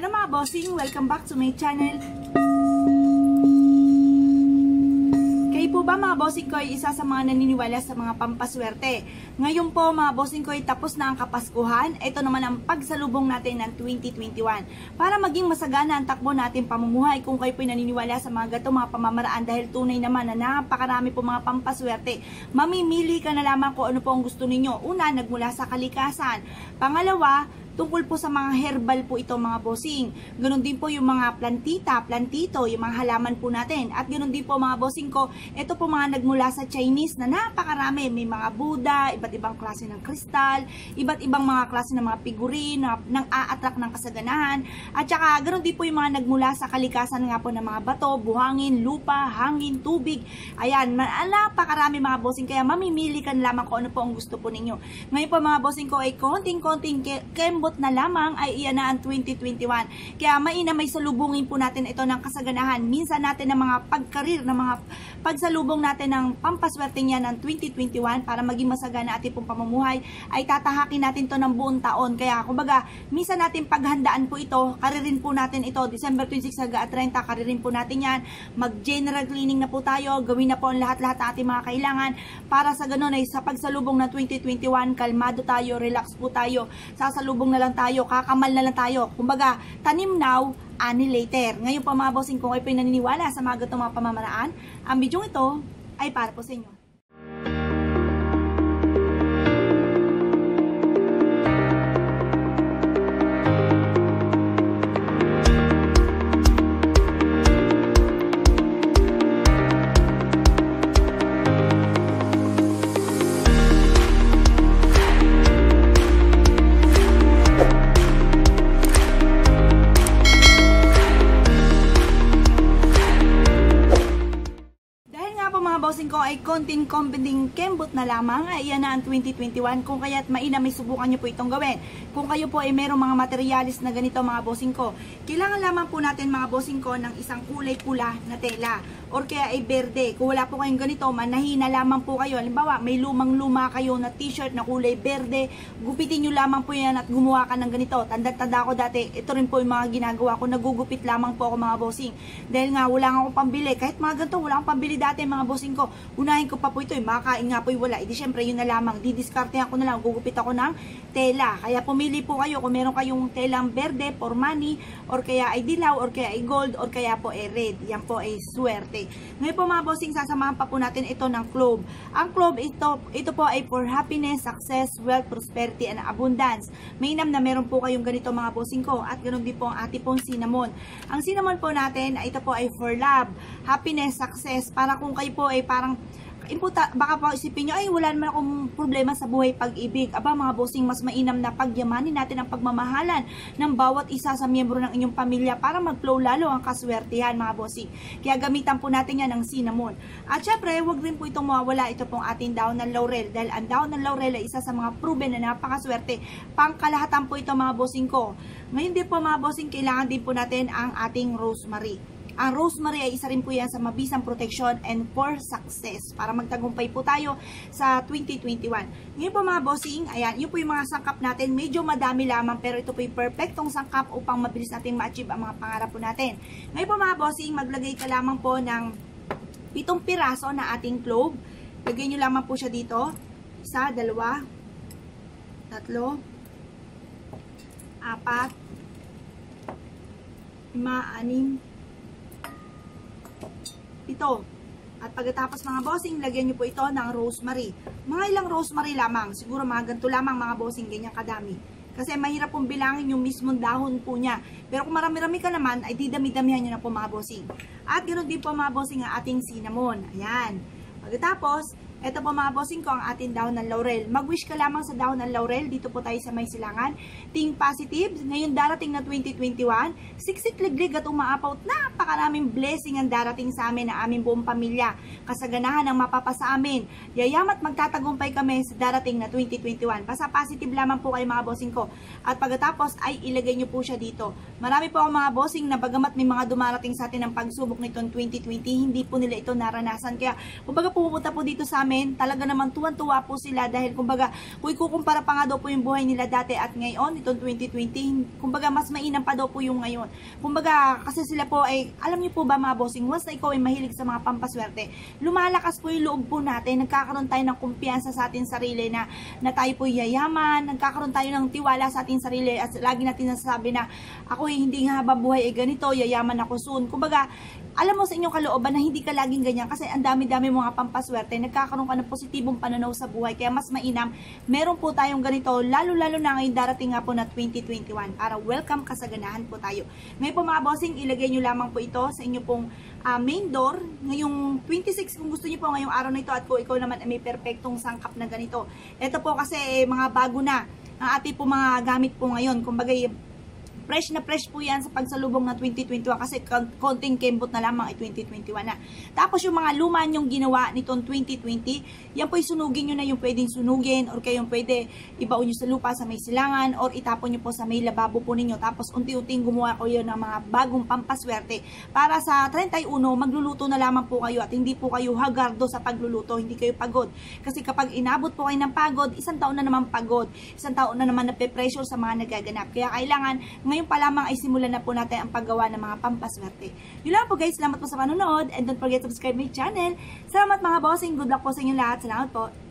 Hello mga bossing, welcome back to my channel. Kayo po ba mga bossing ko ay isa sa mga naniniwala sa mga pampaswerte? Ngayon po mga bossing ko ay tapos na ang Kapaskuhan. Ito naman ang pagsalubong natin ng 2021. Para maging masagana ang takbo natin pamumuhay kung kayo po ay naniniwala sa mga gato mga pamamaraan dahil tunay naman na napakarami po mga pampaswerte. Mamimili ka na lamang kung ano po ang gusto ninyo. Una, nagmula sa kalikasan. Pangalawa, tungkol po sa mga herbal po ito mga bossing. Ganon din po yung mga plantita, plantito, yung mga halaman po natin. At ganon din po mga bossing ko, ito po mga nagmula sa Chinese na napakarami. May mga Buddha, iba't ibang klase ng kristal, iba't ibang mga klase ng mga figurine, nang a-attract ng kasaganahan. At saka ganon din po yung mga nagmula sa kalikasan nga po ng mga bato, buhangin, lupa, hangin, tubig. Ayan, napakarami mga bossing. Kaya mamimili ka lamang kung ano po ang gusto po ninyo. Ngayon po mga bossing ko ay konting-konting kembo abot na lamang ay iyan na ang 2021. Kaya maina may salubungin po natin ito ng kasaganahan. Minsan natin ng mga pagkarir, ng mga pagsalubong natin ng pampaswerte niya ng 2021 para maging masagana ating pong pamumuhay ay tatahakin natin to ng buong taon. Kaya kumbaga, minsan natin paghandaan po ito, karirin po natin ito, December 26 hanggang 30, karirin po natin yan. Mag-general cleaning na po tayo, gawin na po ang lahat-lahat na ating mga kailangan para sa ganun ay sa pagsalubong ng 2021, kalmado tayo, relax po tayo, sasalubong na lang tayo, kakamal na lang tayo. Kumbaga, tanim now, ani later. Ngayon pa mga bossing, kung kayo naniniwala sa mga gatong mga pamamaraan, ang bidyong ito ay para po sa inyo. Ko ay konting combining kembot na lamang. Ay yan na ang 2021 kung kaya't maina may subukan nyo po itong gawin. Kung kayo po ay merong mga materialis na ganito mga bossing ko kailangan lamang po natin mga bossing ko ng isang kulay pula na tela. Or kaya ay berde. Kung wala po kayong ganito manahina lamang po kayo. Halimbawa may lumang luma kayo na t-shirt na kulay berde. Gupitin nyo lamang po yan at gumawa ka ng ganito. Tanda-tanda ko dati. Ito rin po yung mga ginagawa ko. Nagugupit lamang po ako mga bossing. Dahil nga wala akong pambili. Kahit mga ganito wala akong pambili dati mga bossing ko. Unahin ko pa po ito, eh, makain nga po wala. Edi syempre yun na lamang, didiskartehan ko na lang, gugupit ako ng tela. Kaya pumili po kayo kung meron kayong telang berde, for money, or kaya ay dilaw, or kaya ay gold, or kaya po ay red. Yan po ay swerte. Ngayon po mga bossing, sasamahan pa po natin ito ng clove. Ang clove, ito, ito po ay for happiness, success, wealth, prosperity, and abundance. Mainam na meron po kayong ganito mga bossing ko, at ganoon din po ang ating pong cinnamon. Ang cinnamon po natin, ito po ay for love, happiness, success, para kung kayo po ay parang imputa, baka pa isipin nyo, ay wala naman akong problema sa buhay pag-ibig. Aba mga bossing, mas mainam na pagyamanin natin ang pagmamahalan ng bawat isa sa miyembro ng inyong pamilya para mag-flow lalo ang kaswertihan mga bossing. Kaya gamitan po natin yan ng cinnamon. At syempre, wag rin po itong mawawala ito pong ating daon ng laurel dahil ang daon ng laurel ay isa sa mga proven na napakaswerte. Pangkalahatan po ito mga bossing ko. Ngayon din po mga bossing, kailangan din po natin ang ating rosemary. Ang rosemary ay isa rin po yan sa mabisang protection and for success para magtagumpay po tayo sa 2021. Ngayon po mga bossing, ayan, yun po yung mga sangkap natin. Medyo madami lamang pero ito po yung perfectong sangkap upang mabilis natin ma-achieve ang mga pangarap po natin. Ngayon po mga bossing, maglagay ka lamang po ng pitong piraso na ating clove. Lagay nyo lamang po siya dito. Isa, dalawa, tatlo, apat, lima, anim, ito. At pagkatapos mga bossing, lagyan nyo po ito ng rosemary. Mga ilang rosemary lamang. Siguro mga ganito lamang mga bossing, ganyan kadami. Kasi mahirap pong bilangin yung mismong dahon po niya. Pero kung marami-rami ka naman, ay didami-damihan nyo na po mga bossing. At ganoon din po mga bossing ang ating cinnamon. Ayan. Pagkatapos, ito po mga bossing ko ang ating dahon ng laurel. Mag-wish ka lamang sa dahon ng laurel. Dito po tayo sa may silangan. Ting positive. Ngayon darating na 2021. Siksik liglig at umaapaw. Napakaraming blessing ang darating sa amin na aming buong pamilya. Kasaganahan ang mapapasa amin. Yayamat magtatagumpay kami sa darating na 2021. Basta positive lamang po kayo mga bossing ko. At pagkatapos ay ilagay nyo po siya dito. Marami po ang mga bossing na bagamat may mga dumarating sa atin ng pagsubok nitong 2020, hindi po nila ito naranasan. Kaya kumbaga pupunta po dito sa amin namin, talaga naman tuwan-tuwa po sila dahil kumbaga, kung ikukumpara pa nga daw po yung buhay nila dati at ngayon, itong 2020, kumbaga mas mainam pa daw po yung ngayon. Kumbaga, kasi sila po ay, alam niyo po ba mga bossing, once na ikaw ay mahilig sa mga pampaswerte, lumalakas po yung loob po natin, nagkakaroon tayo ng kumpiyansa sa ating sarili na, na tayo po yayaman, nagkakaroon tayo ng tiwala sa ating sarili at lagi natin nasasabi na ako ay hindi nga habang buhay ay ganito, yayaman ako soon. Kumbaga, alam mo sa inyong kalooban na hindi ka laging ganyan kasi ang dami-dami mga pampaswerte, nagkakaroon ka ng positibong pananaw sa buhay. Kaya mas mainam, meron po tayong ganito, lalo-lalo na ngayon darating nga po na 2021 para welcome kasaganahan po tayo. Ngayon po mga bossing, ilagay nyo lamang po ito sa inyo pong ah, main door. Ngayong 26, kung gusto niyo po ngayong araw na ito at kung ikaw naman ay may perfectong sangkap na ganito. Ito po kasi eh, mga bago na ang ating po mga gamit po ngayon. Kumbaga, fresh na fresh po yan sa pagsalubong na 2021 kasi kon- konting kembot na lamang ay 2021 na. Tapos yung mga luma yung ginawa nitong 2020, yan po sunugin nyo na yung pwedeng sunugin or kayong pwede ibaon nyo sa lupa sa may silangan or itapon nyo po sa may lababo po ninyo. Tapos unti-unting gumawa ko yun ng mga bagong pampaswerte para sa 31 magluluto na lamang po kayo at hindi po kayo hagardo sa pagluluto, hindi kayo pagod. Kasi kapag inabot po kayo ng pagod, isang taon na naman pagod, isang taon na naman nape-pressure sa mga nagaganap. Kaya kailangan ngayon pa lamang ay simulan na po natin ang paggawa ng mga pampaswerte. Yun lang po guys, salamat po sa panonood and don't forget to subscribe my channel. Salamat mga bossing, good luck po sa inyo lahat. Salamat po.